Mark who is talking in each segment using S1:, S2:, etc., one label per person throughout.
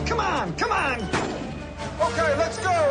S1: Come on, come on. Okay, let's go.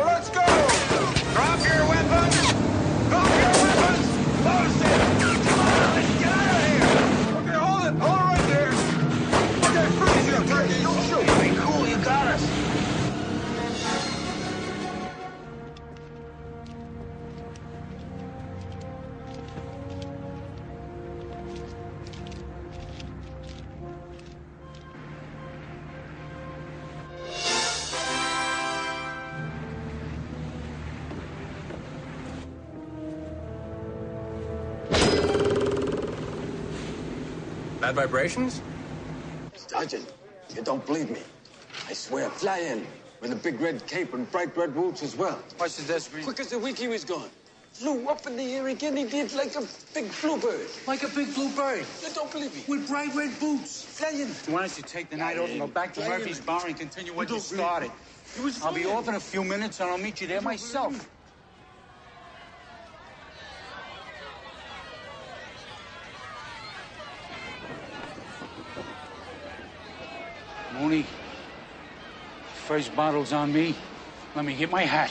S1: Bad vibrations?
S2: Sergeant, you don't believe me. I swear, fly in with a big red cape and bright red boots as well.
S1: Watch the desk screen.
S2: Quick as a week he was gone. Flew up in the air again, he did like a big bluebird.
S1: Like a big blue bird.
S2: You don't believe me?
S1: With bright red boots.
S2: Fly in.
S1: Why don't you take the night off and go back to
S2: Fly in.
S1: Murphy's Bar and continue what you
S2: don't
S1: started?
S2: Was
S1: I'll be off in a few minutes and I'll meet you there myself. Mooney, first bottle's on me. Let me get my hat.